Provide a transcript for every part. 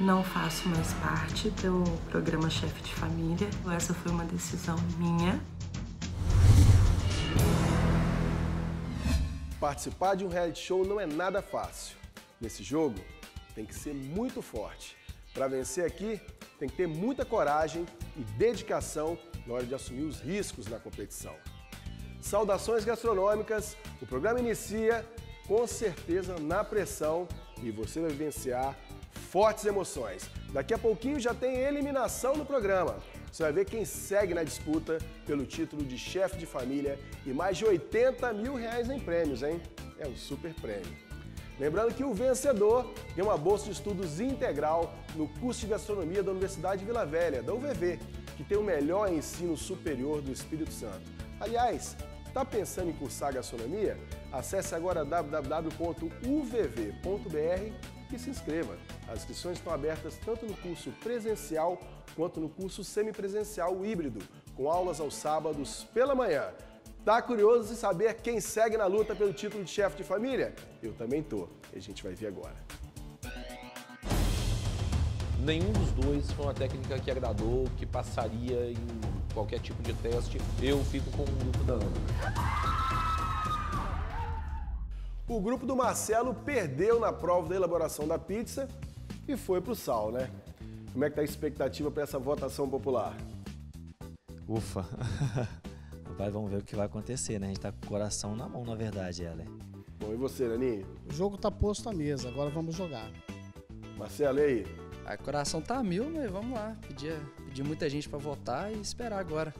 Não faço mais parte do programa Chefe de Família. Essa foi uma decisão minha. Participar de um reality show não é nada fácil. Nesse jogo, tem que ser muito forte. Para vencer aqui, tem que ter muita coragem e dedicação na hora de assumir os riscos na competição. Saudações gastronômicas, o programa inicia com certeza na pressão e você vai vivenciar fortes emoções. Daqui a pouquinho já tem eliminação no programa. Você vai ver quem segue na disputa pelo título de chefe de família e mais de 80 mil reais em prêmios, hein? É um super prêmio. Lembrando que o vencedor tem uma bolsa de estudos integral no curso de gastronomia da Universidade Vila Velha, da UVV, que tem o melhor ensino superior do Espírito Santo. Aliás, está pensando em cursar gastronomia? Acesse agora www.uvv.br e se inscreva. As inscrições estão abertas tanto no curso presencial quanto no curso semipresencial híbrido, com aulas aos sábados pela manhã. Tá curioso em saber quem segue na luta pelo título de chefe de família? Eu também tô. E a gente vai ver agora. Nenhum dos dois foi uma técnica que agradou, que passaria em qualquer tipo de teste. Eu fico com o grupo da Ana. O grupo do Marcelo perdeu na prova da elaboração da pizza e foi pro sal, né? Como é que tá a expectativa para essa votação popular? Ufa! Rapaz, vamos ver o que vai acontecer, né? A gente tá com o coração na mão, na verdade, ela. Bom, e você, Naninho? O jogo tá posto à mesa, agora vamos jogar. Marcelo, e aí? O coração tá a mil, mas vamos lá. Pedir, pedir muita gente para votar e esperar agora.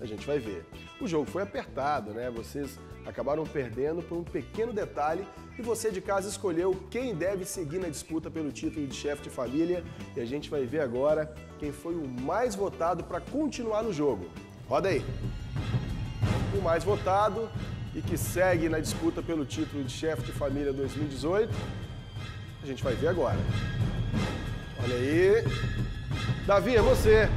A gente vai ver. O jogo foi apertado, né? Vocês acabaram perdendo por um pequeno detalhe e você de casa escolheu quem deve seguir na disputa pelo título de chefe de família e a gente vai ver agora quem foi o mais votado para continuar no jogo. Roda aí! O mais votado e que segue na disputa pelo título de chefe de família 2018, a gente vai ver agora. Olha aí. Davi, é você.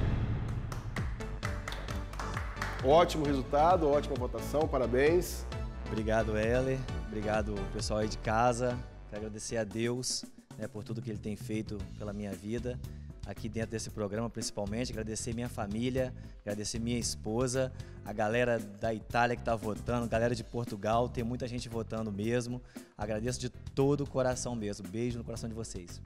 Ótimo resultado, ótima votação, parabéns. Obrigado, Heller. Obrigado, pessoal aí de casa. Quero agradecer a Deus né, por tudo que Ele tem feito pela minha vida, aqui dentro desse programa principalmente. Agradecer minha família, agradecer minha esposa, a galera da Itália que está votando, galera de Portugal, tem muita gente votando mesmo. Agradeço de todo o coração mesmo. Beijo no coração de vocês.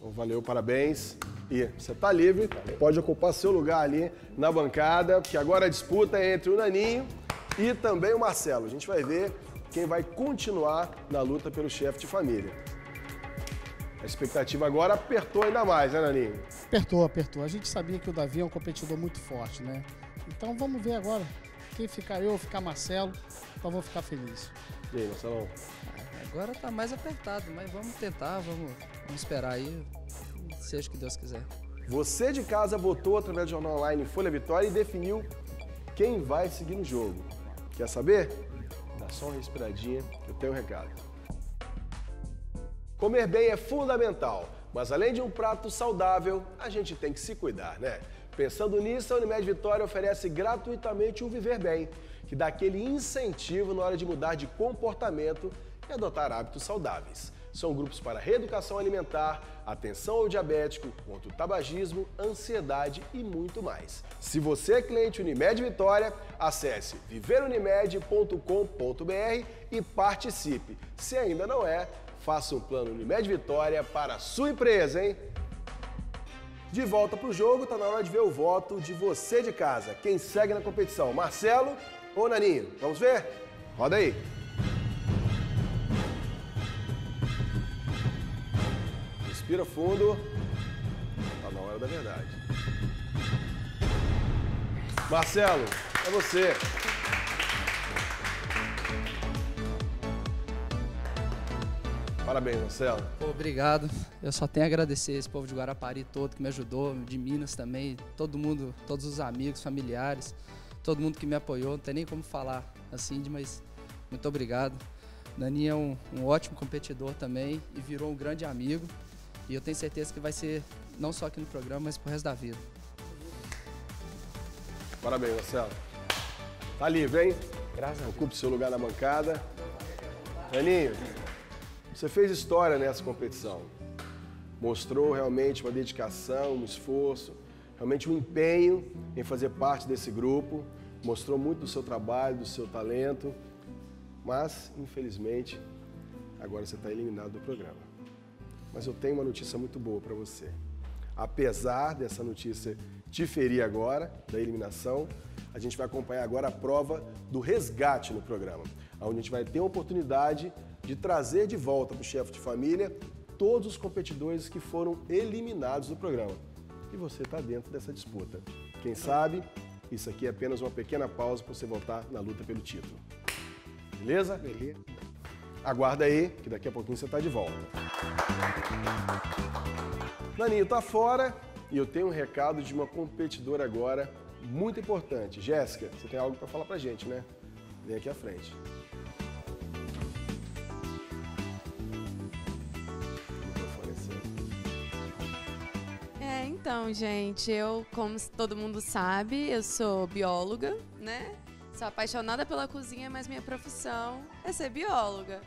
Valeu, parabéns. E você está livre, pode ocupar seu lugar ali na bancada, que agora a disputa é entre o Naninho e também o Marcelo. A gente vai ver quem vai continuar na luta pelo chefe de família. A expectativa agora apertou ainda mais, né, Naninho? Apertou, apertou. A gente sabia que o Davi é um competidor muito forte, né? Então vamos ver agora. Quem ficar eu ou ficar Marcelo, então vou ficar feliz. E aí, Marcelão? Agora tá mais apertado, mas vamos tentar, vamos, vamos esperar aí, seja o que Deus quiser. Você de casa votou através do Jornal Online Folha Vitória e definiu quem vai seguir no jogo. Quer saber? Dá só uma respiradinha eu tenho um recado. Comer bem é fundamental, mas além de um prato saudável, a gente tem que se cuidar, né? Pensando nisso, a Unimed Vitória oferece gratuitamente o Viver Bem, que dá aquele incentivo na hora de mudar de comportamento e adotar hábitos saudáveis. São grupos para reeducação alimentar, atenção ao diabético, contra o tabagismo, ansiedade e muito mais. Se você é cliente Unimed Vitória, acesse viverunimed.com.br e participe. Se ainda não é, faça um plano Unimed Vitória para a sua empresa, hein? De volta para o jogo, está na hora de ver o voto de você de casa. Quem segue na competição, Marcelo ou Naninho? Vamos ver? Roda aí. Respira fundo. Tá na hora da verdade. Marcelo, é você. Parabéns, Marcelo. Obrigado. Eu só tenho a agradecer esse povo de Guarapari todo que me ajudou, de Minas também, todo mundo, todos os amigos, familiares, todo mundo que me apoiou. Não tem nem como falar assim, mas muito obrigado. Dani é um, um ótimo competidor também e virou um grande amigo. E eu tenho certeza que vai ser não só aqui no programa, mas pro resto da vida. Parabéns, Marcelo. Tá livre, hein? Graças a Deus. Ocupe seu lugar na bancada. Aninho, você fez história nessa competição. mostrou realmente uma dedicação, um esforço, realmente um empenho em fazer parte desse grupo, mostrou muito do seu trabalho, do seu talento, mas infelizmente agora você está eliminado do programa. Mas eu tenho uma notícia muito boa para você. Apesar dessa notícia te ferir agora, da eliminação, a gente vai acompanhar agora a prova do resgate no programa, onde a gente vai ter a oportunidade de trazer de volta para o chefe de família todos os competidores que foram eliminados do programa. E você está dentro dessa disputa. Quem sabe, isso aqui é apenas uma pequena pausa para você voltar na luta pelo título. Beleza? Beleza. Aguarda aí, que daqui a pouquinho você está de volta. Naninho está fora e eu tenho um recado de uma competidora agora muito importante. Jéssica, você tem algo para falar para gente, né? Vem aqui à frente. É, então, gente, eu, como todo mundo sabe, eu sou bióloga, né? Sou apaixonada pela cozinha, mas minha profissão é ser bióloga.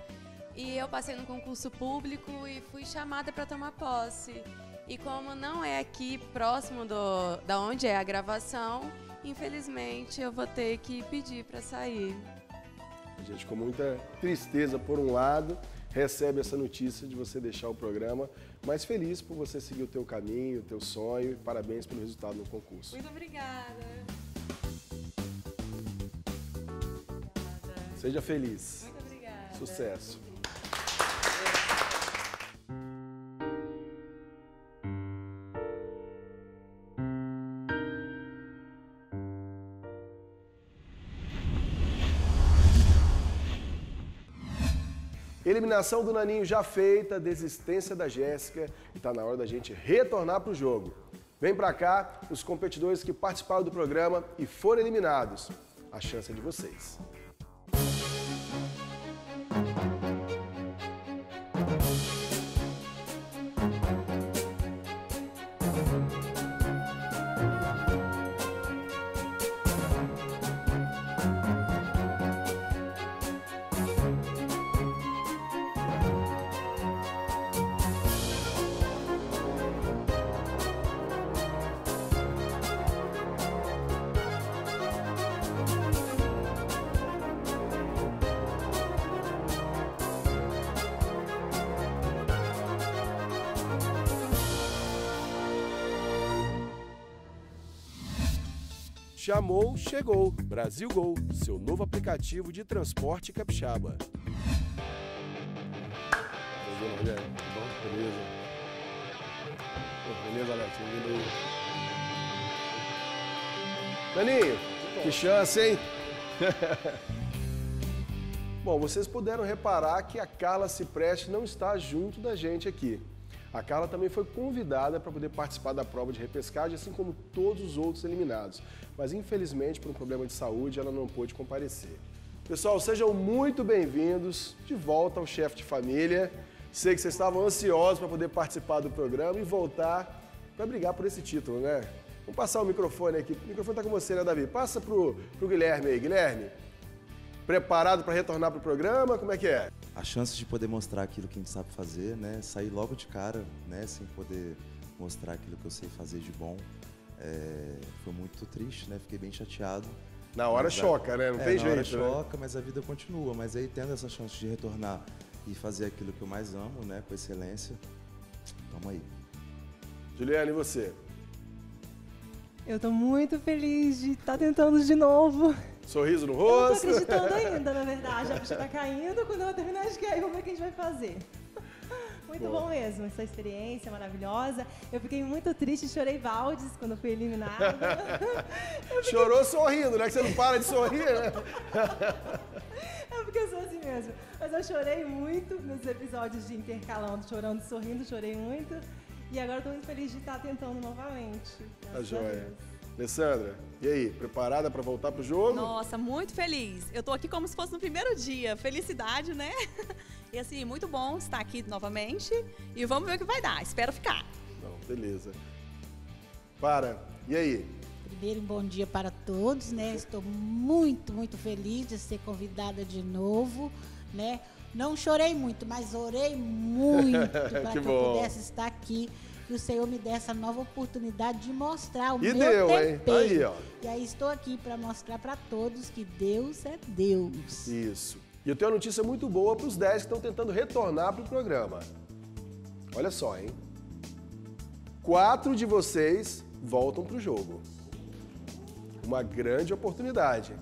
E eu passei no concurso público e fui chamada para tomar posse. E como não é aqui próximo do, da onde é a gravação, infelizmente eu vou ter que pedir para sair. A gente com muita tristeza por um lado recebe essa notícia de você deixar o programa, mas feliz por você seguir o teu caminho, o teu sonho e parabéns pelo resultado no concurso. Muito obrigada. Seja feliz. Muito obrigada. Sucesso. Eliminação do Naninho já feita, desistência da Jéssica e está na hora da gente retornar para o jogo. Vem para cá os competidores que participaram do programa e foram eliminados. A chance é de vocês. Chamou, chegou. Brasil Gol, seu novo aplicativo de transporte capixaba. Beleza, Rogério? Bom, beleza. Pô, Beleza, Alex? Bem-vindo. Daninho, que chance, hein? Bom, vocês puderam reparar que a Carla Cipreste não está junto da gente aqui. A Carla também foi convidada para poder participar da prova de repescagem, assim como todos os outros eliminados. Mas infelizmente, por um problema de saúde, ela não pôde comparecer. Pessoal, sejam muito bem-vindos de volta ao Chefe de Família. Sei que vocês estavam ansiosos para poder participar do programa e voltar para brigar por esse título, né? Vamos passar o microfone aqui. O microfone está com você, né, Davi? Passa pro, pro Guilherme aí. Guilherme, preparado para retornar para o programa? Como é que é? A chance de poder mostrar aquilo que a gente sabe fazer, né? Sair logo de cara, né? Sem poder mostrar aquilo que eu sei fazer de bom. É, foi muito triste, né? Fiquei bem chateado. Na hora Mas choca, né? Não é, tem na hora jeito, né? choca, mas a vida continua. Mas aí tendo essa chance de retornar e fazer aquilo que eu mais amo, né? Com excelência, tamo aí. Juliana, e você? Eu tô muito feliz de estar tentando de novo. Sorriso no Eu não tô rosto? acreditando ainda, na verdade. A ficha tá caindo. Quando eu terminar de cair, vamos ver o que a gente vai fazer. Muito Boa. bom mesmo, essa experiência maravilhosa. Eu fiquei muito triste, chorei baldes quando fui eliminada. Chorou sorrindo, né? Que você não para de sorrir, né? É porque eu sou assim mesmo. Mas eu chorei muito nos episódios de intercalando, chorando, sorrindo, chorei muito. E agora eu tô muito feliz de estar tentando novamente. Tá joia. Alessandra, e aí? Preparada para voltar pro jogo? Nossa, muito feliz. Eu tô aqui como se fosse no primeiro dia. Felicidade, né? E assim, muito bom estar aqui novamente. E vamos ver o que vai dar. Espero ficar. Não, beleza. Para. E aí? Primeiro, um bom dia para todos, né? Estou muito, muito feliz de ser convidada de novo, né? Não chorei muito, mas orei muito para que, Que eu bom. pudesse estar aqui. Que o Senhor me desse essa nova oportunidade de mostrar o E meu deu, hein? tempero. Aí, ó. E aí estou aqui para mostrar para todos que Deus é Deus. Isso. E eu tenho uma notícia muito boa para os 10 que estão tentando retornar para o programa. Olha só, hein? Quatro de vocês voltam para o jogo. Uma grande oportunidade.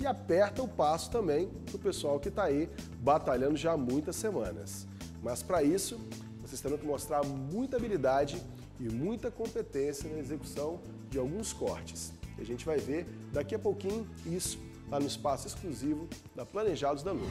E aperta o passo também para o pessoal que está aí batalhando já há muitas semanas. Mas para isso, vocês terão que mostrar muita habilidade e muita competência na execução de alguns cortes. E a gente vai ver daqui a pouquinho isso lá no espaço exclusivo da Planejados Danúbio.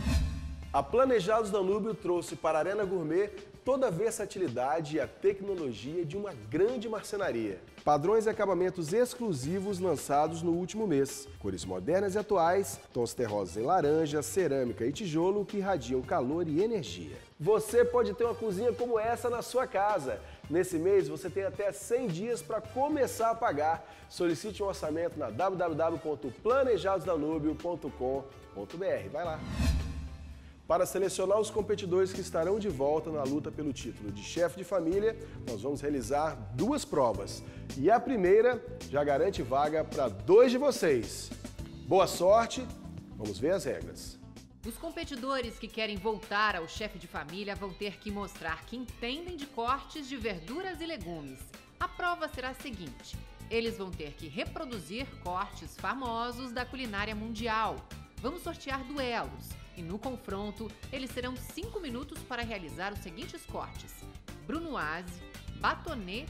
A Planejados Danúbio trouxe para a Arena Gourmet toda a versatilidade e a tecnologia de uma grande marcenaria. Padrões e acabamentos exclusivos lançados no último mês. Cores modernas e atuais, tons terrosos em laranja, cerâmica e tijolo que irradiam calor e energia. Você pode ter uma cozinha como essa na sua casa. Nesse mês você tem até 100 dias para começar a pagar. Solicite um orçamento na www.planejadosdanubio.com.br. Vai lá! Para selecionar os competidores que estarão de volta na luta pelo título de chefe de família, nós vamos realizar duas provas. E a primeira já garante vaga para dois de vocês. Boa sorte, vamos ver as regras. Os competidores que querem voltar ao chefe de família vão ter que mostrar que entendem de cortes de verduras e legumes. A prova será a seguinte: eles vão ter que reproduzir cortes famosos da culinária mundial. Vamos sortear duelos e no confronto eles terão 5 minutos para realizar os seguintes cortes: Brunoise, Batonet,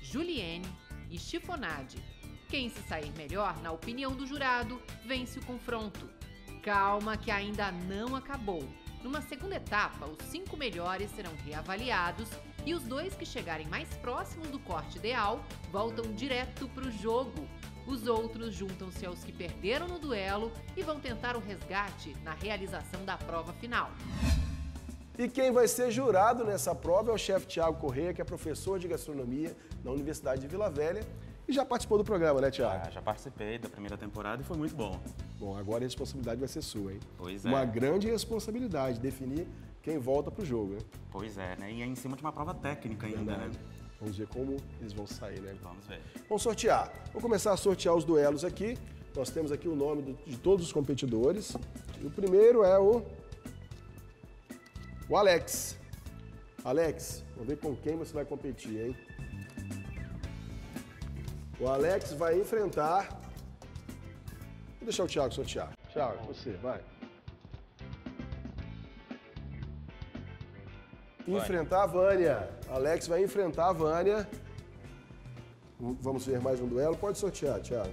Julienne e Chiffonade. Quem se sair melhor, na opinião do jurado, vence o confronto. Calma que ainda não acabou. Numa segunda etapa, os cinco melhores serão reavaliados e os dois que chegarem mais próximos do corte ideal voltam direto para o jogo. Os outros juntam-se aos que perderam no duelo e vão tentar o resgate na realização da prova final. E quem vai ser jurado nessa prova é o chefe Tiago Correia, que é professor de gastronomia na Universidade de Vila Velha e já participou do programa, né, Tiago? Já, já participei da primeira temporada e foi muito bom. Bom, agora a responsabilidade vai ser sua, hein? Pois é. Uma grande responsabilidade, definir quem volta pro jogo, né? Pois é, né? E é em cima de uma prova técnica ainda, né? Vamos ver como eles vão sair, né? Vamos ver. Vamos sortear. Vou começar a sortear os duelos aqui. Nós temos aqui o nome de todos os competidores. E o primeiro é o. O Alex. Alex, vamos ver com quem você vai competir, hein? O Alex vai enfrentar. Vou deixar o Thiago sortear. Thiago, você, vai. Enfrentar a Vânia. Alex vai enfrentar a Vânia. Vamos ver mais um duelo. Pode sortear, Thiago.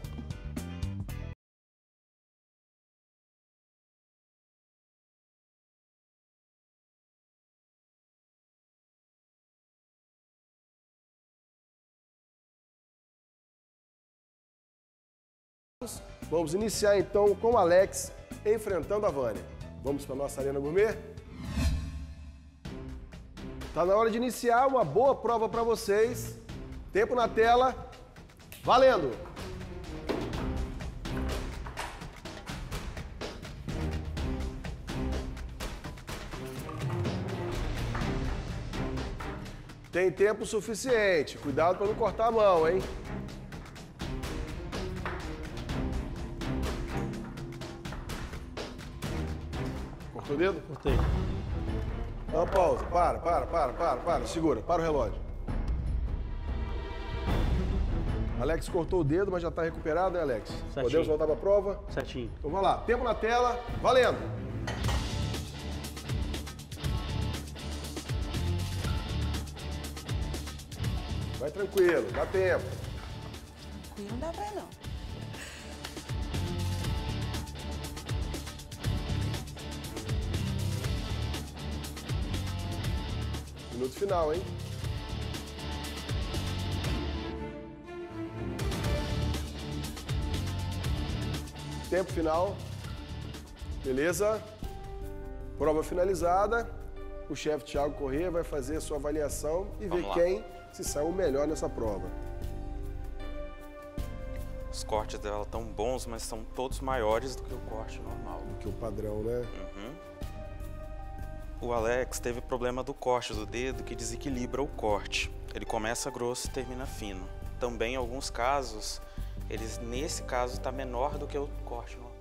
Vamos iniciar então com o Alex enfrentando a Vânia. Vamos para nossa arena gourmet? Tá na hora de iniciar uma boa prova para vocês. Tempo na tela. Valendo! Tem tempo suficiente. Cuidado para não cortar a mão, hein? Dedo? Cortei. Dá uma pausa. Para, para, para, para, para. Segura, para o relógio. Alex cortou o dedo, mas já está recuperado, né, Alex? Certinho. Podemos voltar para a prova? Certinho. Então vamos lá. Tempo na tela. Valendo! Vai tranquilo, dá tempo. Não dá pra não. Minuto final, hein? Tempo final. Beleza? Prova finalizada. O chefe Thiago Corrêa vai fazer a sua avaliação e ver Vamos lá. quem se saiu melhor nessa prova. Os cortes dela estão bons, mas são todos maiores do que o corte normal. Do que o padrão, né? Uhum. O Alex teve problema do corte do dedo que desequilibra o corte. Ele começa grosso e termina fino. Também, em alguns casos, eles, nesse caso, está menor do que o corte normal.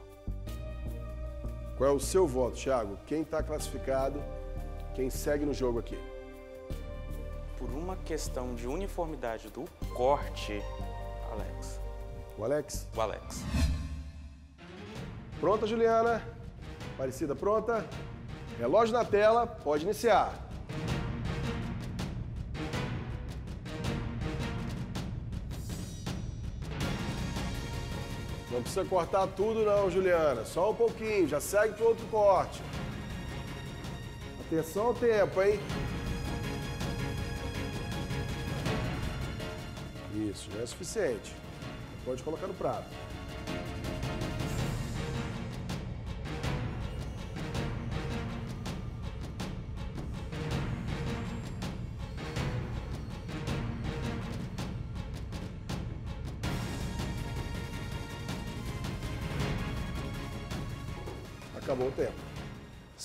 Qual é o seu voto, Thiago? Quem está classificado? Quem segue no jogo aqui? Por uma questão de uniformidade do corte, Alex. O Alex? O Alex. Pronta, Juliana? Parecida pronta? Relógio na tela, pode iniciar. Não precisa cortar tudo não, Juliana. Só um pouquinho, já segue para outro corte. Atenção ao tempo, hein? Isso, já é suficiente. Pode colocar no prato.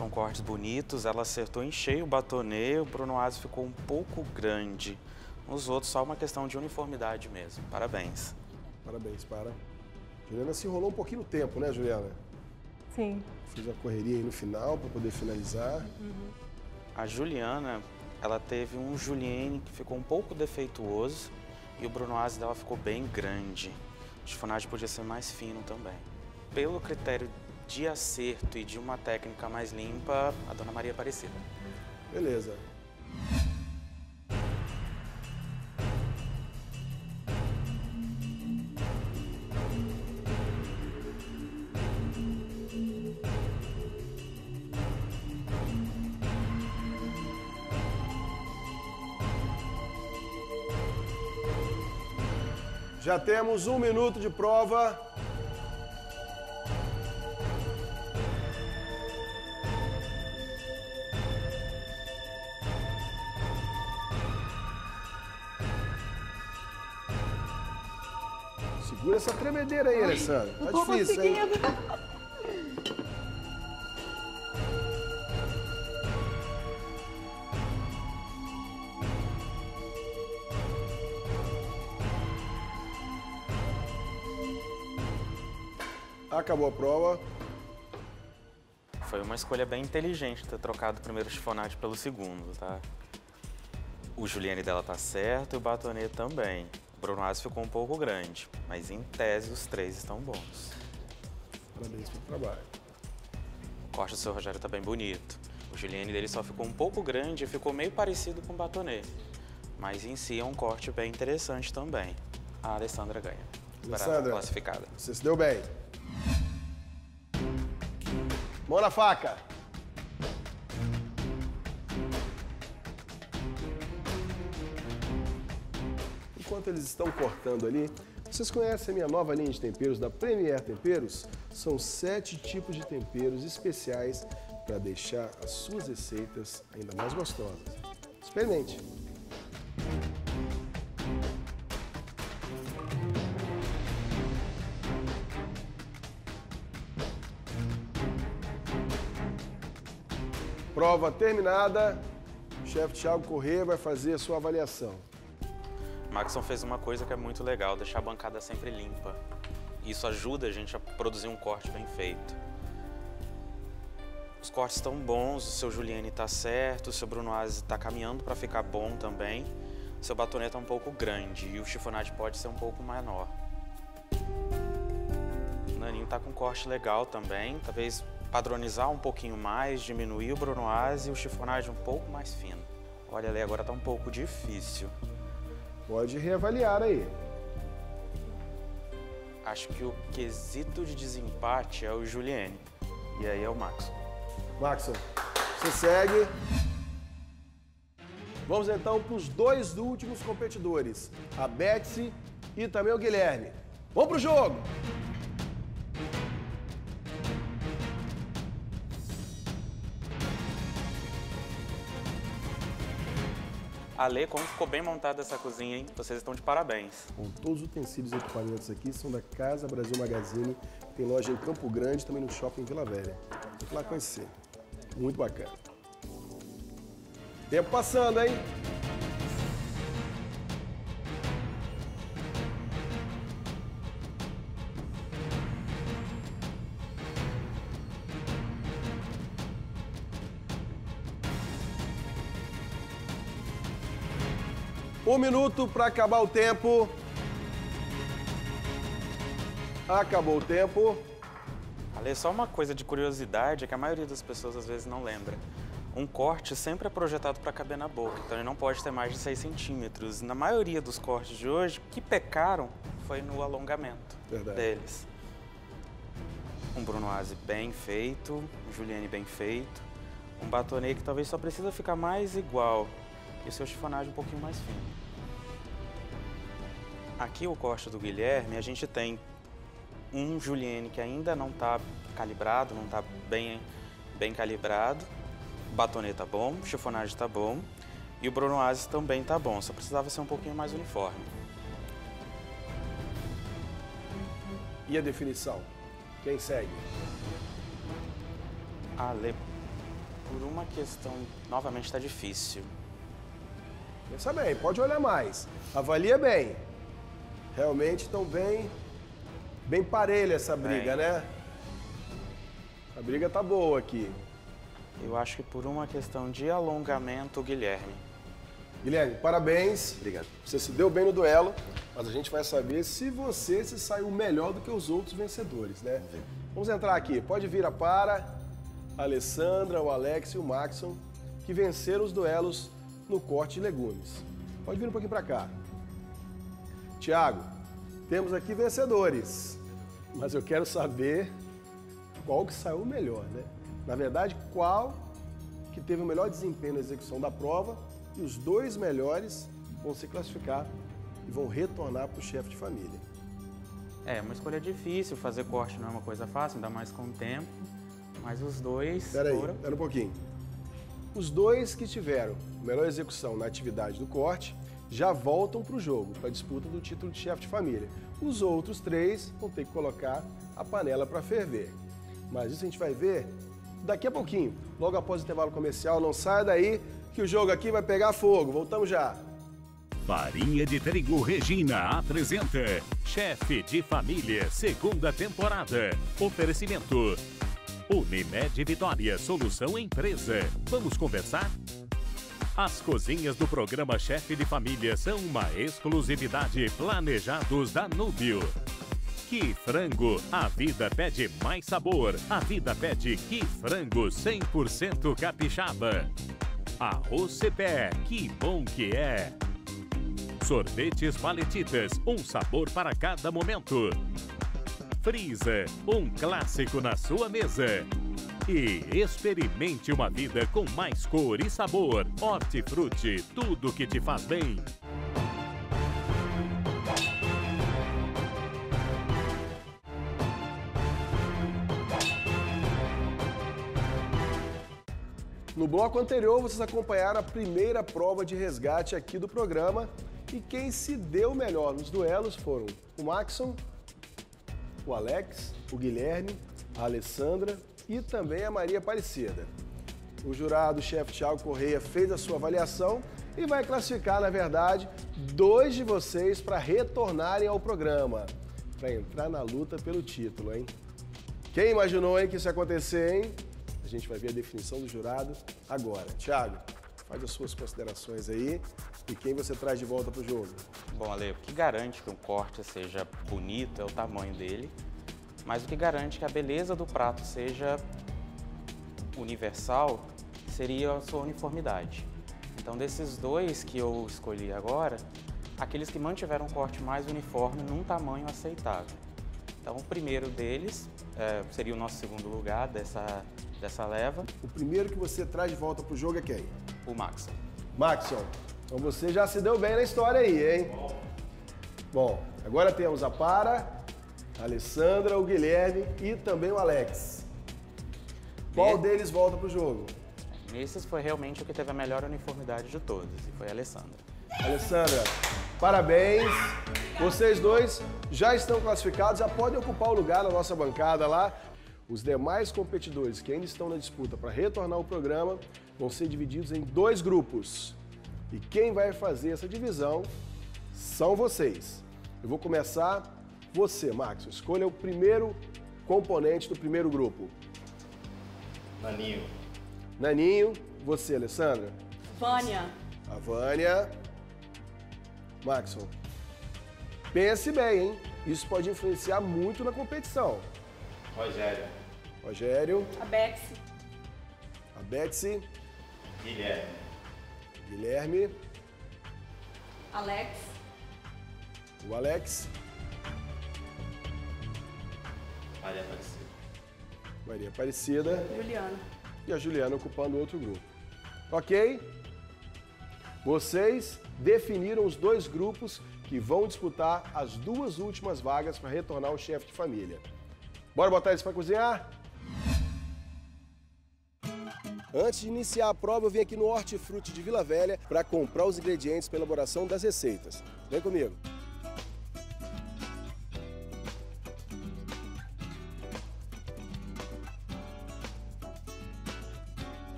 São cortes bonitos, ela acertou em cheio o batonê, o Bruno Aze ficou um pouco grande. Os outros, só uma questão de uniformidade mesmo. Parabéns. Parabéns, para. Juliana se enrolou um pouquinho no tempo, né, Juliana? Sim. Fez uma correria aí no final para poder finalizar. A Juliana, ela teve um Julienne que ficou um pouco defeituoso e o Bruno Aze dela ficou bem grande. O chifonagem podia ser mais fino também. Pelo critério de acerto e de uma técnica mais limpa, a Dona Maria Aparecida. Beleza. Já temos um minuto de prova. Tremedeira aí, Alessandra. Tá Não difícil, hein? Acabou a prova. Foi uma escolha bem inteligente ter trocado o primeiro chifonate pelo segundo, tá? O Juliane dela tá certo e o Batonê também. O Bruno Aze ficou um pouco grande, mas em tese os três estão bons. Parabéns pelo trabalho. O corte do seu Rogério tá bem bonito. O Juliane dele só ficou um pouco grande e ficou meio parecido com o Batonê. Mas em si é um corte bem interessante também. A Alessandra ganha. Alessandra. classificada. Você se deu bem. Mão na faca. Enquanto eles estão cortando ali, vocês conhecem a minha nova linha de temperos da Premier Temperos? São sete tipos de temperos especiais para deixar as suas receitas ainda mais gostosas. Experimente! Prova terminada. O chefe Thiago Corrêa vai fazer a sua avaliação. Maxon fez uma coisa que é muito legal, deixar a bancada sempre limpa. Isso ajuda a gente a produzir um corte bem feito. Os cortes estão bons, o seu Juliane está certo, o seu Bruno Aze está caminhando para ficar bom também. O seu batonete é um pouco grande e o chifonade pode ser um pouco menor. O Naninho tá com um corte legal também, talvez padronizar um pouquinho mais, diminuir o Bruno Aze e o chifonade um pouco mais fino. Olha ali, agora tá um pouco difícil. Pode reavaliar aí. Acho que o quesito de desempate é o Juliane. E aí é o Max. Maxon, você segue. Vamos então para os dois últimos competidores, a Betsy e também o Guilherme. Vamos pro jogo! Ale, como ficou bem montada essa cozinha, hein? Vocês estão de parabéns. Com todos os utensílios e equipamentos aqui são da Casa Brasil Magazine, tem loja em Campo Grande, também no Shopping Vila Velha. Ir lá conhecer. Muito bacana. Tempo passando, hein? Um minuto para acabar o tempo. Acabou o tempo. Ale, só uma coisa de curiosidade é que a maioria das pessoas às vezes não lembra. Um corte sempre é projetado para caber na boca, então ele não pode ter mais de 6 centímetros. Na maioria dos cortes de hoje, o que pecaram foi no alongamento Verdade. deles. Um Brunoise bem feito, um Juliane bem feito, um batonê que talvez só precisa ficar mais igual e o seu chifonagem um pouquinho mais fino. Aqui o corte do Guilherme, a gente tem um Julienne que ainda não está calibrado, não está bem, bem calibrado. O batonê tá bom, chifonagem tá bom e o Brunoise também tá bom, só precisava ser um pouquinho mais uniforme. E a definição? Quem segue? Ale, por uma questão, novamente está difícil. Pensa bem, pode olhar mais. Avalia bem. Realmente estão bem, bem parelha essa briga, Bem. né? A briga tá boa aqui. Eu acho que por uma questão de alongamento, Guilherme. Guilherme, parabéns. Obrigado. Você se deu bem no duelo, mas a gente vai saber se você se saiu melhor do que os outros vencedores, né? Vamos entrar aqui. Pode vir a para a Alessandra, o Alex e o Maxon, que venceram os duelos no corte de legumes. Pode vir um pouquinho para cá. Tiago, temos aqui vencedores, mas eu quero saber qual que saiu melhor, né? Na verdade, qual que teve o melhor desempenho na execução da prova e os dois melhores vão se classificar e vão retornar para o chefe de família. É, uma escolha difícil, fazer corte não é uma coisa fácil, ainda mais com o tempo. Mas os dois Espera aí, foram. espera um pouquinho. Os dois que tiveram melhor execução na atividade do corte já voltam para o jogo, para a disputa do título de chefe de família. Os outros três vão ter que colocar a panela para ferver. Mas isso a gente vai ver daqui a pouquinho, logo após o intervalo comercial. Não saia daí que o jogo aqui vai pegar fogo. Voltamos já. Farinha de Trigo Regina apresenta Chefe de Família, segunda temporada. Oferecimento. Unimed Vitória, solução empresa. Vamos conversar? As cozinhas do programa Chefe de Família são uma exclusividade planejados da Núbio. Que frango, a vida pede mais sabor. A vida pede que frango 100% capixaba. Arroz Cepé, que bom que é. Sorvetes Paletitas, um sabor para cada momento. Frisa, um clássico na sua mesa. E experimente uma vida com mais cor e sabor. Hortifruti, tudo que te faz bem. No bloco anterior, vocês acompanharam a primeira prova de resgate aqui do programa e quem se deu melhor nos duelos foram o Maxon, o Alex, o Guilherme, a Alessandra e também a Maria Aparecida. O jurado, o chefe Thiago Correia, fez a sua avaliação e vai classificar, na verdade, dois de vocês para retornarem ao programa, para entrar na luta pelo título, hein? Quem imaginou hein, que isso ia acontecer, hein? A gente vai ver a definição do jurado agora. Thiago, faz as suas considerações aí e quem você traz de volta para o jogo. Bom, Ale, o que garante que um corte seja bonito é o tamanho dele, mas o que garante que a beleza do prato seja universal seria a sua uniformidade. Então, desses dois que eu escolhi agora, aqueles que mantiveram um corte mais uniforme num tamanho aceitável. Então, o primeiro deles é, seria o nosso segundo lugar dessa, dessa leva. O primeiro que você traz de volta para o jogo é quem? O Maxon. Maxon, então você já se deu bem na história aí, hein? Bom, agora temos a Para, a Alessandra, o Guilherme e também o Alex. Qual deles volta pro jogo? Nesses foi realmente o que teve a melhor uniformidade de todos, e foi a Alessandra. Alessandra, parabéns. Vocês dois já estão classificados, já podem ocupar o lugar na nossa bancada lá. Os demais competidores que ainda estão na disputa para retornar ao programa vão ser divididos em dois grupos. E quem vai fazer essa divisão são vocês. Eu vou começar você, Max. Escolha o primeiro componente do primeiro grupo. Naninho. Naninho, você, Alessandra. Vânia. A Vânia. Maxon. Pense bem, hein? Isso pode influenciar muito na competição. Rogério. Rogério. A Bexy. A Betsy. Guilherme. Guilherme. Alex. O Alex. Maria Aparecida. Maria Aparecida. Juliana. E a Juliana ocupando outro grupo. Ok? Vocês definiram os dois grupos que vão disputar as duas últimas vagas para retornar ao chefe de família. Bora botar eles para cozinhar? Antes de iniciar a prova, eu vim aqui no Hortifruti de Vila Velha para comprar os ingredientes para elaboração das receitas. Vem comigo.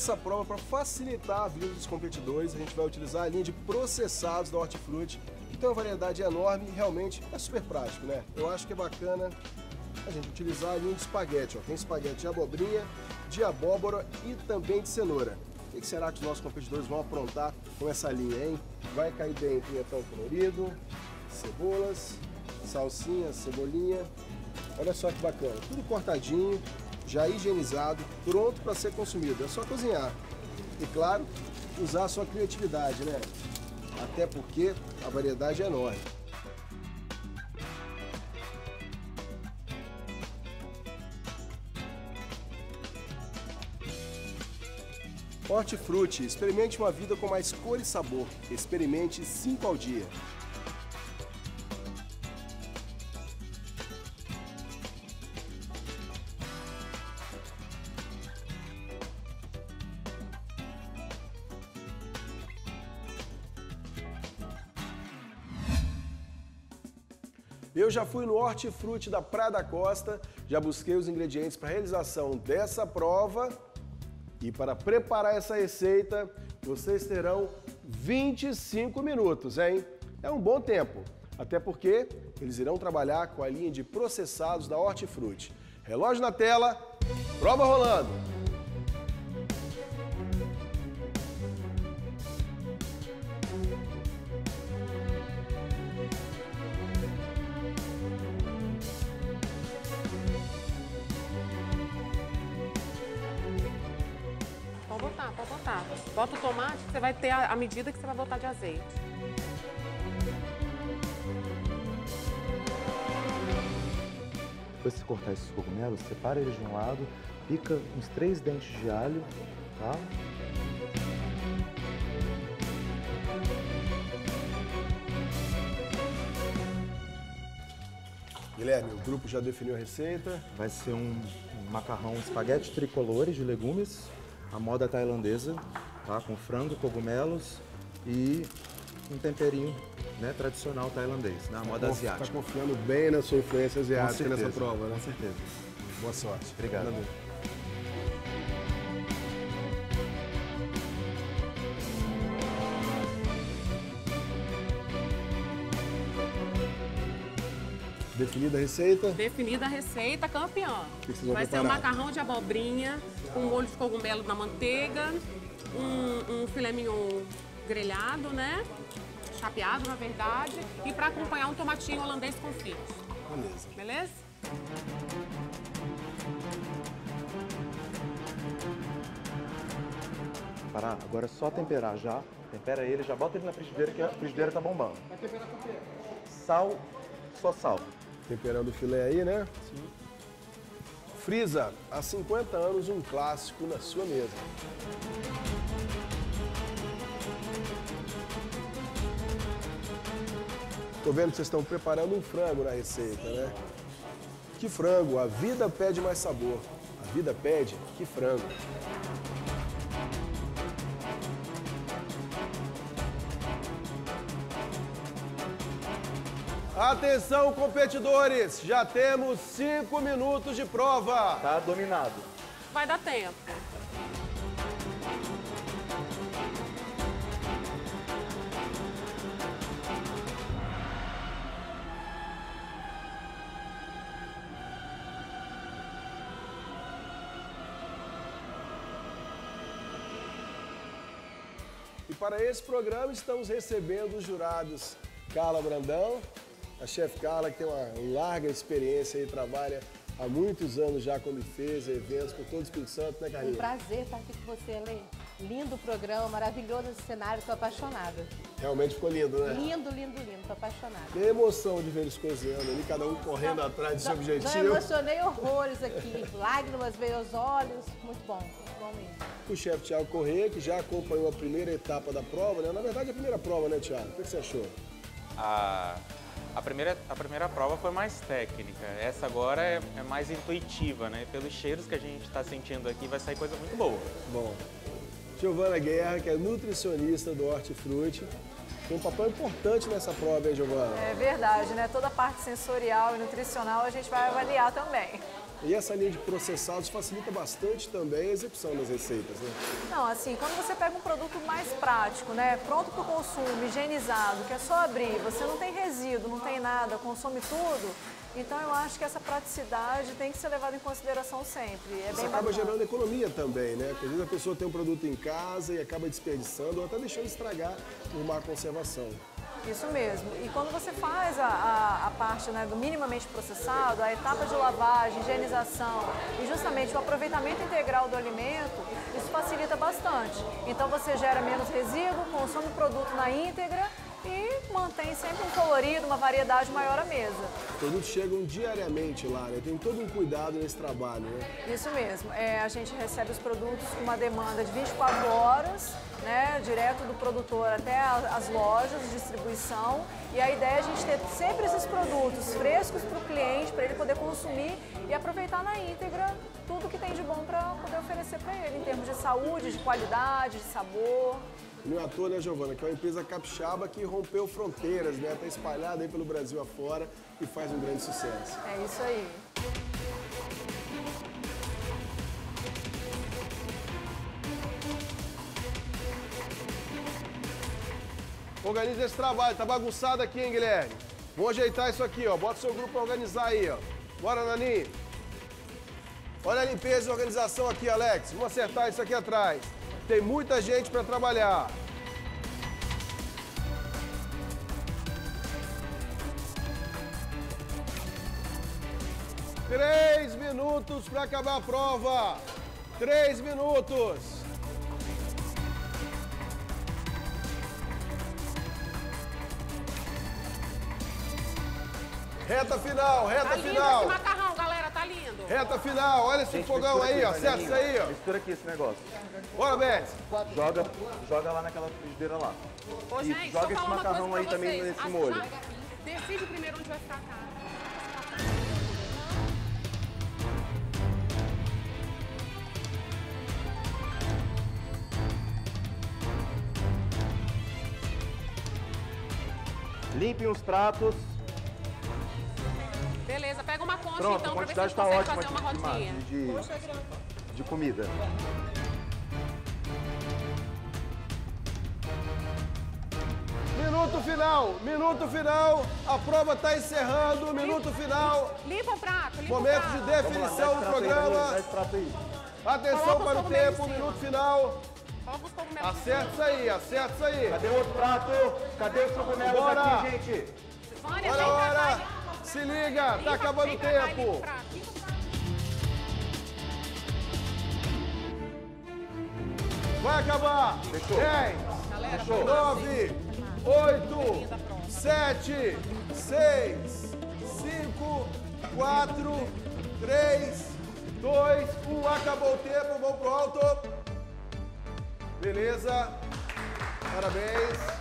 Essa prova, para facilitar a vida dos competidores, a gente vai utilizar a linha de processados da Hortifruti, que tem uma variedade enorme e realmente é super prático, né? Eu acho que é bacana a gente utilizar a linha de espaguete. Ó. Tem espaguete de abobrinha, de abóbora e também de cenoura. O que será que os nossos competidores vão aprontar com essa linha, hein? Vai cair bem pimentão colorido, cebolas, salsinha, cebolinha. Olha só que bacana, tudo cortadinho, já higienizado, pronto para ser consumido. É só cozinhar. E claro, usar a sua criatividade, né? Até porque a variedade é enorme. Hortifruti, experimente uma vida com mais cor e sabor. Experimente 5 ao dia. Eu já fui no Hortifruti da Praia da Costa, já busquei os ingredientes para a realização dessa prova e para preparar essa receita, vocês terão 25 minutos, hein? É um bom tempo, até porque eles irão trabalhar com a linha de processados da Hortifruti. Relógio na tela, prova rolando! Ter a, a medida que você vai botar de azeite. Depois de cortar esses cogumelos, separa eles de um lado, pica uns três dentes de alho, tá? Guilherme, o grupo já definiu a receita. Vai ser um, um macarrão espaguete tricolores de legumes, a moda tailandesa, tá? Com frango, cogumelos e um temperinho né, tradicional tailandês, na moda Conf- asiática. Tá confiando bem na sua influência asiática nessa prova, né? Com certeza. Boa sorte. Obrigado. Fernando. Definida a receita? Definida a receita, campeã. que vocês vão Vai ser um preparar? macarrão de abobrinha, com molho de cogumelo na manteiga, um, um filé mignon grelhado, né? Chapeado, na verdade. E para acompanhar um tomatinho holandês com fritos. Beleza. Beleza? Pará, agora é só temperar já. Tempera ele, já bota ele na frigideira que a frigideira tá bombando. Vai temperar com o quê? Sal, só sal. Temperando o filé aí, né? Sim. Frisa, há 50 anos um clássico na sua mesa. Tô vendo que vocês estão preparando um frango na receita, né? Que frango? A vida pede mais sabor. A vida pede que frango. Atenção, competidores! Já temos cinco minutos de prova. Tá dominado. Vai dar tempo. Para esse programa estamos recebendo os jurados Carla Brandão, a chefe Carla, que tem uma larga experiência e trabalha há muitos anos já como fez eventos por todo o Espírito Santo, né, Um Carlinhos? prazer estar aqui com você, Lê. Lindo programa, maravilhoso esse cenário, tô apaixonada. Realmente ficou lindo, né? Lindo, lindo, lindo, tô apaixonada. Tem emoção de ver eles cozinhando ali, cada um correndo atrás do seu Já objetivo. emocionei horrores aqui, lágrimas veio aos olhos, muito bom, muito bom mesmo. O chefe Tiago Corrêa, que já acompanhou a primeira etapa da prova, né? Na verdade, a primeira prova, né, Tiago? O que você achou? A, a, primeira, a primeira prova foi mais técnica, essa agora é, é mais intuitiva, né? Pelos cheiros que a gente está sentindo aqui, vai sair coisa muito boa. Bom. Giovana Guerra, que é nutricionista do Hortifruti, tem um papel importante nessa prova, hein, Giovana? É verdade, né? Toda a parte sensorial e nutricional a gente vai avaliar também. E essa linha de processados facilita bastante também a execução das receitas, né? Não, assim, quando você pega um produto mais prático, né, pronto para o consumo, higienizado, que é só abrir, você não tem resíduo, não tem nada, consome tudo, então eu acho que essa praticidade tem que ser levada em consideração sempre. É Isso acaba bacana. gerando economia também, né? Porque às vezes a pessoa tem um produto em casa e acaba desperdiçando ou até deixando estragar por má conservação. Isso mesmo. E quando você faz a, a, a parte né, do minimamente processado, a etapa de lavagem, higienização e justamente o aproveitamento integral do alimento, isso facilita bastante. Então você gera menos resíduo, consome o produto na íntegra mantém sempre um colorido, uma variedade maior à mesa. Os produtos chegam diariamente lá, né? Tem todo um cuidado nesse trabalho, né? Isso mesmo. É, a gente recebe os produtos com uma demanda de 24 horas, né, direto do produtor até as lojas de distribuição. E a ideia é a gente ter sempre esses produtos frescos para o cliente, para ele poder consumir e aproveitar na íntegra tudo que tem de bom para poder oferecer para ele, em termos de saúde, de qualidade, de sabor. À toa, né, Giovana? Que é uma empresa capixaba que rompeu fronteiras, né? Está espalhada aí pelo Brasil afora e faz um grande sucesso. É isso aí. Organiza esse trabalho, tá bagunçado aqui, hein, Guilherme? Vamos ajeitar isso aqui, ó. Bota seu grupo pra organizar aí, ó. Bora, Nani. Olha a limpeza e organização aqui, Alex. Vamos acertar isso aqui atrás. Tem muita gente pra trabalhar. Três minutos para acabar a prova. Três minutos. Reta final, reta final. Reta final, olha esse Gente, fogão aí, aqui, ó. Isso aí, ó. Mistura aqui esse negócio. Bora, Beth. Joga, joga lá naquela frigideira lá. Ô, e gente, eu joga esse macarrão aí pra também vocês. nesse molho. Decide primeiro onde vai ficar a carne. Limpem os pratos. Pega uma concha Pronto, então a pra ver se a gente tá consegue ótima fazer uma de rodinha. de, de comida. Minuto final, minuto final. A prova está encerrando, minuto final. Limpa o prato, limpa Momento o de prato. definição do programa. Atenção Coloca os para o tempo, minuto final. Acerta isso aí, acerta isso aí. Cadê o outro prato? Cadê os cogumelos Bora. aqui, gente? Vânia, Olha a vem pra cá. hora. Se liga, tá acabando o tempo. Vai acabar. Fechou. 10, Fechou. 9, 8, 7, 6, 5, 4, 3, 2, 1. Acabou o tempo, vamos pro alto. Beleza. Parabéns.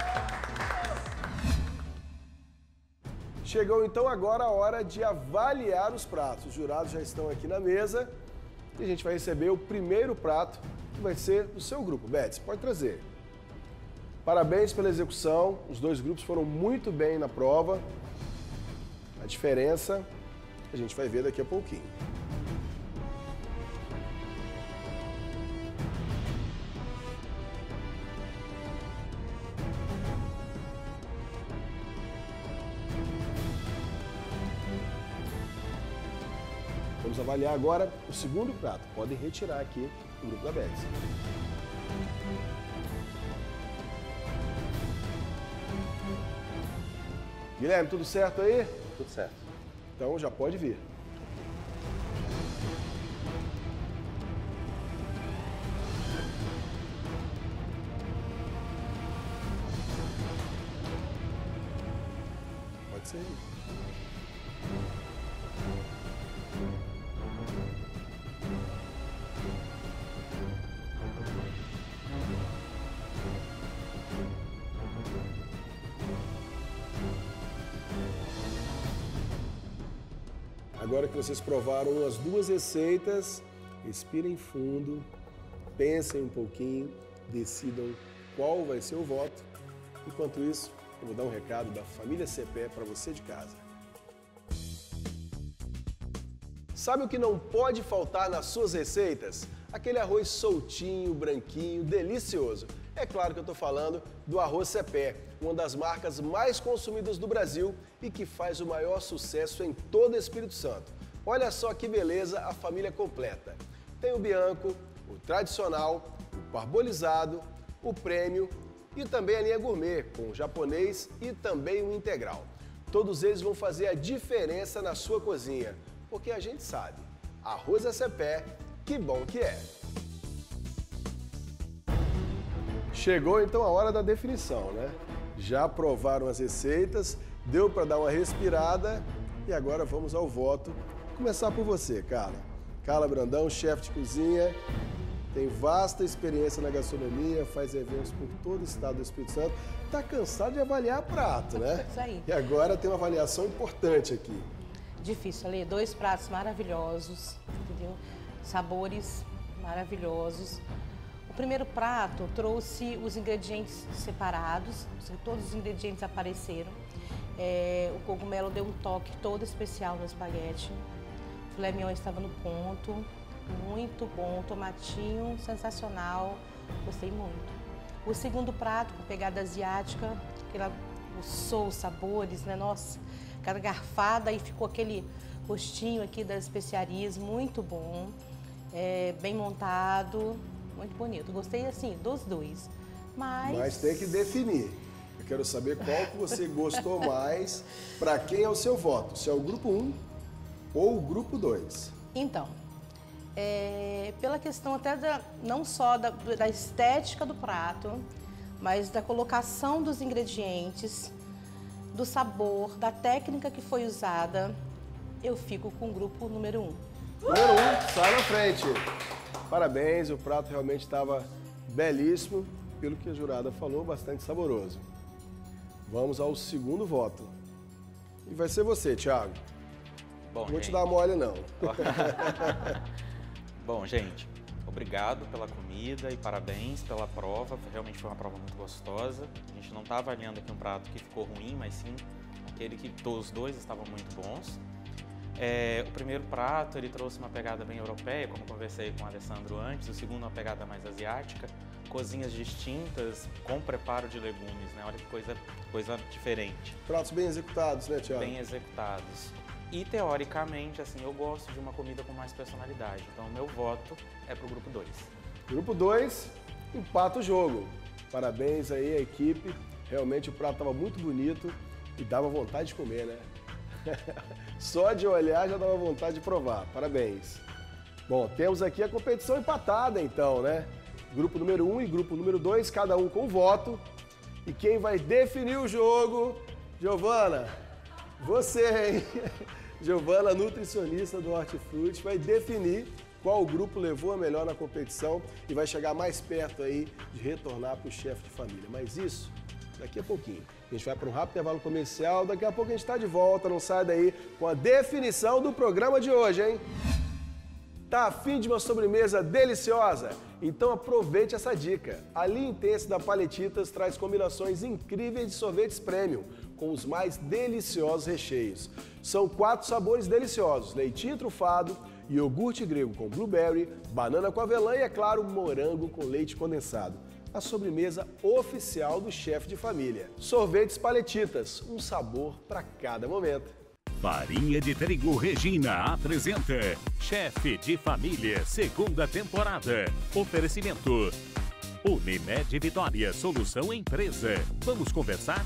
Chegou então agora a hora de avaliar os pratos. Os jurados já estão aqui na mesa e a gente vai receber o primeiro prato, que vai ser do seu grupo. Você pode trazer. Parabéns pela execução, os dois grupos foram muito bem na prova. diferença a gente vai ver daqui a pouquinho. Avaliar agora o segundo prato. Podem retirar aqui o grupo da Betsy. Guilherme, tudo certo aí? Tudo certo. Então já pode vir. Vocês provaram as duas receitas, respirem fundo, pensem um pouquinho, decidam qual vai ser o voto. Enquanto isso, eu vou dar um recado da família CPE para você de casa. Sabe o que não pode faltar nas suas receitas? Aquele arroz soltinho, branquinho, delicioso. É claro que eu estou falando do arroz Cepé, uma das marcas mais consumidas do Brasil e que faz o maior sucesso em todo Espírito Santo. Olha só que beleza a família completa. Tem o Bianco, o tradicional, o parbolizado, o prêmio e também a linha gourmet, com o japonês e também o integral. Todos eles vão fazer a diferença na sua cozinha, porque a gente sabe, arroz a cepé, que bom que é. Chegou então a hora da definição, né? Já provaram as receitas, deu para dar uma respirada e agora vamos ao voto. Começar por você, Carla. Carla Brandão, chefe de cozinha, tem vasta experiência na gastronomia, faz eventos por todo o estado do Espírito Santo. Está cansado de avaliar prato, né? Isso aí. E agora tem uma avaliação importante aqui. Difícil, ali, dois pratos maravilhosos, entendeu? Sabores maravilhosos. O primeiro prato trouxe os ingredientes separados, todos os ingredientes apareceram. É, o cogumelo deu um toque todo especial no espaguete. Filé mignon estava no ponto, muito bom. Tomatinho, sensacional, gostei muito. O segundo prato, com pegada asiática, aquela, o sou, os sabores, né? Nossa, cada garfada e ficou aquele gostinho aqui das especiarias, muito bom. É, bem montado, muito bonito. Gostei assim dos dois. Mas. Mas tem que definir. Eu quero saber qual que você gostou mais, para quem é o seu voto, se é o grupo 1 ou o grupo 2. Então, é, pela questão até da, não só da, da estética do prato, mas da colocação dos ingredientes, do sabor, da técnica que foi usada, eu fico com o grupo número 1. Um. Número 1, um, sai na frente. Parabéns, o prato realmente estava belíssimo, pelo que a jurada falou, bastante saboroso. Vamos ao segundo voto. E vai ser você, Thiago. Bom, não vou gente. te dar mole, não. Bom, gente, obrigado pela comida e parabéns pela prova. Realmente foi uma prova muito gostosa. A gente não está avaliando aqui um prato que ficou ruim, mas sim aquele que os dois estavam muito bons. É, o primeiro prato ele trouxe uma pegada bem europeia, como conversei com o Alessandro antes. O segundo uma pegada mais asiática, cozinhas distintas com preparo de legumes, né? Olha que coisa, coisa diferente. Pratos bem executados, né, Thiago? Bem executados. E teoricamente, assim, eu gosto de uma comida com mais personalidade. Então, meu voto é pro grupo 2. Grupo 2, empata o jogo. Parabéns aí à equipe. Realmente o prato estava muito bonito e dava vontade de comer, né? Só de olhar já dava vontade de provar. Parabéns. Bom, temos aqui a competição empatada então, né? Grupo número 1 um e grupo número 2, cada um com voto. E quem vai definir o jogo, Giovana, você, hein? Giovana, nutricionista do Hortifruti, vai definir qual grupo levou a melhor na competição e vai chegar mais perto aí de retornar para o chefe de família. Mas isso daqui a pouquinho. A gente vai para um rápido intervalo comercial, daqui a pouco a gente está de volta, não sai daí com a definição do programa de hoje, hein? Tá afim de uma sobremesa deliciosa? Então aproveite essa dica. A linha intensa da Paletitas traz combinações incríveis de sorvetes premium, com os mais deliciosos recheios. São quatro sabores deliciosos: leitinho trufado, iogurte grego com blueberry, banana com avelã e, é claro, morango com leite condensado. A sobremesa oficial do chefe de família. Sorvetes paletitas, um sabor para cada momento. Farinha de Trigo Regina apresenta Chefe de Família, segunda temporada. Oferecimento. Unimed Vitória, solução empresa. Vamos conversar?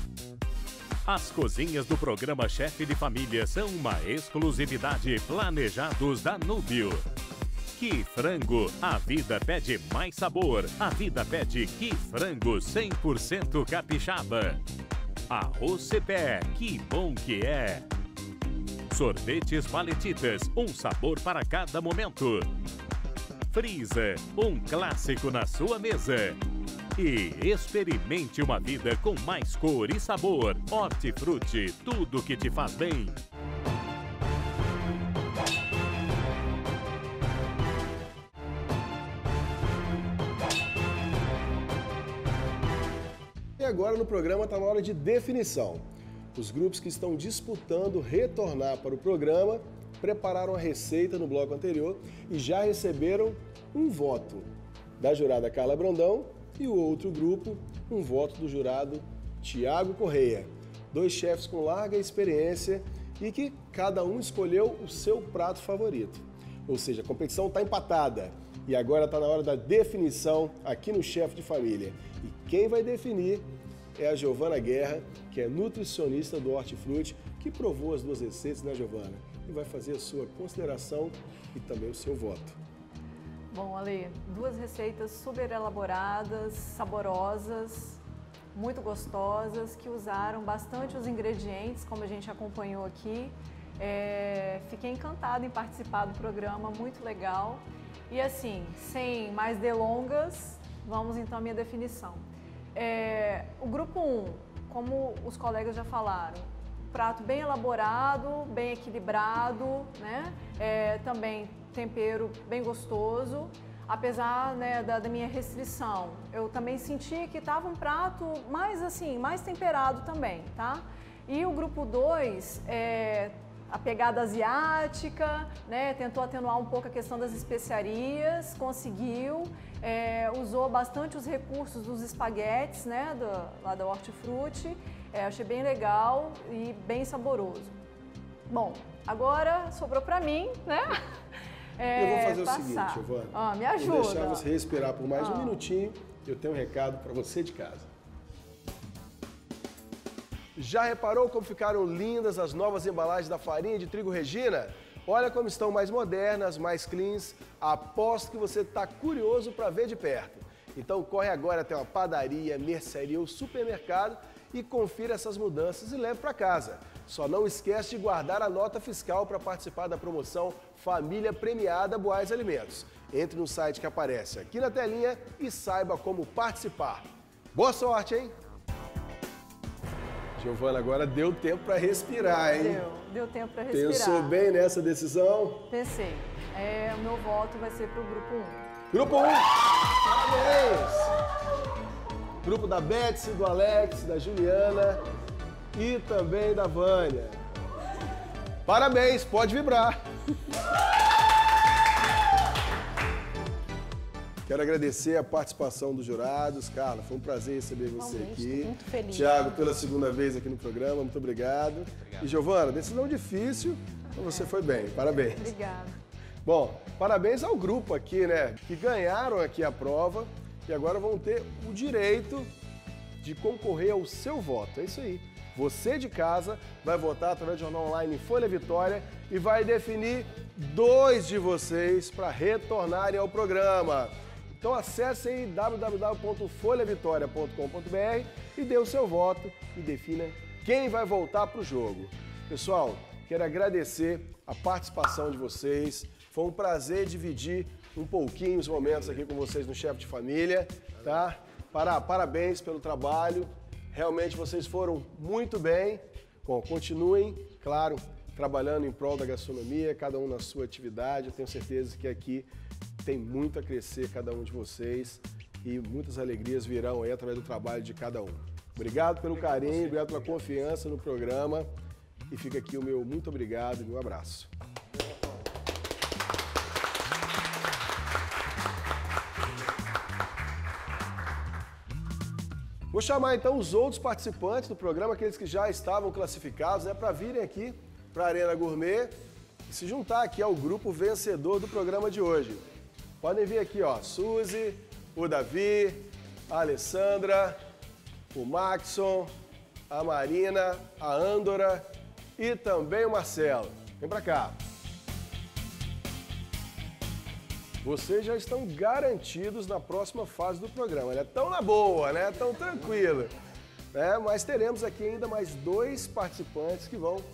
As cozinhas do programa Chefe de Família são uma exclusividade Planejados da Núbio. Que frango, a vida pede mais sabor. A vida pede que frango 100% capixaba. Arroz Cepé, que bom que é. Sorvetes Paletitas, um sabor para cada momento. Frisa, um clássico na sua mesa. E experimente uma vida com mais cor e sabor. Hortifruti, tudo que te faz bem. E agora no programa está na hora de definição. Os grupos que estão disputando retornar para o programa prepararam a receita no bloco anterior e já receberam um voto da jurada Carla Brandão e o outro grupo, um voto do jurado Tiago Correia. Dois chefes com larga experiência e que cada um escolheu o seu prato favorito. Ou seja, a competição está empatada e agora está na hora da definição aqui no Chefe de Família. E quem vai definir é a Giovana Guerra, que é nutricionista do Hortifruti, que provou as duas receitas, né, Giovana? E vai fazer a sua consideração e também o seu voto. Bom, Ale, duas receitas super elaboradas, saborosas, muito gostosas, que usaram bastante os ingredientes, como a gente acompanhou aqui. É, fiquei encantada em participar do programa, muito legal. E assim, sem mais delongas, vamos então à minha definição. É, o grupo 1, como os colegas já falaram, prato bem elaborado, bem equilibrado, né? É, também tempero bem gostoso, apesar né, da, da, minha restrição. Eu também senti que estava um prato mais assim, mais temperado também, tá? E o grupo 2, é, a pegada asiática, né, tentou atenuar um pouco a questão das especiarias, conseguiu, é, usou bastante os recursos dos espaguetes, né, do, lá da Hortifruti, é, achei bem legal e bem saboroso. Bom, agora sobrou para mim, né? É, eu vou fazer passar. o seguinte, Giovana. Ah, me ajuda. Vou deixar você respirar por mais ah. um minutinho. Eu tenho um recado para você de casa. Já reparou como ficaram lindas as novas embalagens da farinha de trigo Regina? Olha como estão mais modernas, mais cleans. Aposto que você está curioso para ver de perto. Então corre agora até uma padaria, mercearia ou supermercado e confira essas mudanças e leve para casa. Só não esquece de guardar a nota fiscal para participar da promoção Família Premiada Boais Alimentos. Entre no site que aparece aqui na telinha e saiba como participar. Boa sorte, hein? Giovana, agora deu tempo para respirar, hein? Deu, deu tempo para respirar. Pensou bem nessa decisão? Pensei. É, o meu voto vai ser para o grupo 1. Grupo 1! Parabéns! Grupo da Betsy, do Alex, da Juliana e também da Vânia. Parabéns, pode vibrar! Quero agradecer a participação dos jurados. Carla, foi um prazer receber você aqui. Muito feliz. Tiago, pela segunda vez aqui no programa, muito obrigado. obrigado. E Giovana, decisão difícil, mas você foi bem. Parabéns. Obrigada. Bom, parabéns ao grupo aqui, né? Que ganharam aqui a prova e agora vão ter o direito de concorrer ao seu voto. É isso aí. Você de casa vai votar através do jornal online Folha Vitória e vai definir dois de vocês para retornarem ao programa. Então acesse aí www.folhavitoria.com.br e dê o seu voto e defina quem vai voltar para o jogo. Pessoal, quero agradecer a participação de vocês. Foi um prazer dividir um pouquinho os momentos aqui com vocês no Chefe de Família, tá? Para, parabéns pelo trabalho. Realmente vocês foram muito bem. Bom, continuem, claro, trabalhando em prol da gastronomia, cada um na sua atividade. Eu tenho certeza que aqui tem muito a crescer cada um de vocês e muitas alegrias virão aí através do trabalho de cada um. Obrigado pelo carinho, obrigado pela confiança no programa. E fica aqui o meu muito obrigado e meu abraço. Vou chamar então os outros participantes do programa, aqueles que já estavam classificados, né, para virem aqui para a Arena Gourmet e se juntar aqui ao grupo vencedor do programa de hoje. Podem vir aqui, ó, Suzy, o Davi, a Alessandra, o Maxon, a Marina, a Andora e também o Marcelo. Vem para cá. Vocês já estão garantidos na próxima fase do programa, né? Tão na boa, né? Tão tranquilo. Né? Mas teremos aqui ainda mais dois participantes que vão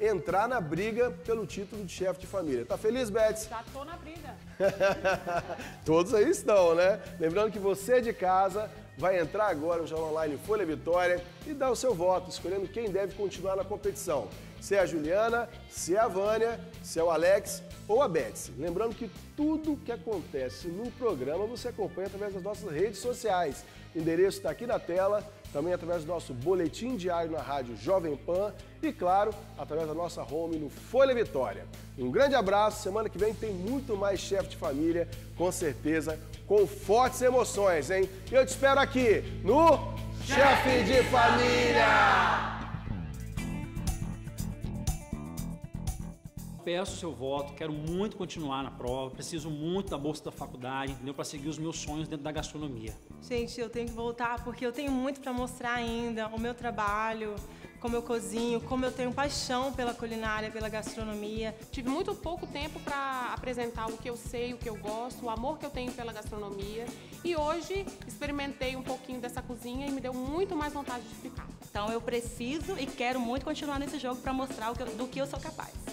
entrar na briga pelo título de chefe de família. Tá feliz, Betsy? Já tô na briga. Todos aí estão, né? Lembrando que você de casa vai entrar agora no Jornal Online Folha Vitória e dar o seu voto, escolhendo quem deve continuar na competição. Se é a Juliana, se é a Vânia, se é o Alex ou a Betsy. Lembrando que tudo que acontece no programa você acompanha através das nossas redes sociais. O endereço está aqui na tela, também através do nosso boletim diário na rádio Jovem Pan e, claro, através da nossa home no Folha Vitória. Um grande abraço, semana que vem tem muito mais chefe de família, com certeza, com fortes emoções, hein? Eu te espero aqui no Chefe de Família! Peço o seu voto, quero muito continuar na prova, preciso muito da bolsa da faculdade, entendeu? Para seguir os meus sonhos dentro da gastronomia. Gente, eu tenho que voltar porque eu tenho muito para mostrar ainda, o meu trabalho, como eu cozinho, como eu tenho paixão pela culinária, pela gastronomia. Tive muito pouco tempo para apresentar o que eu sei, o que eu gosto, o amor que eu tenho pela gastronomia. E hoje experimentei um pouquinho dessa cozinha e me deu muito mais vontade de ficar. Então eu preciso e quero muito continuar nesse jogo para mostrar do que eu sou capaz.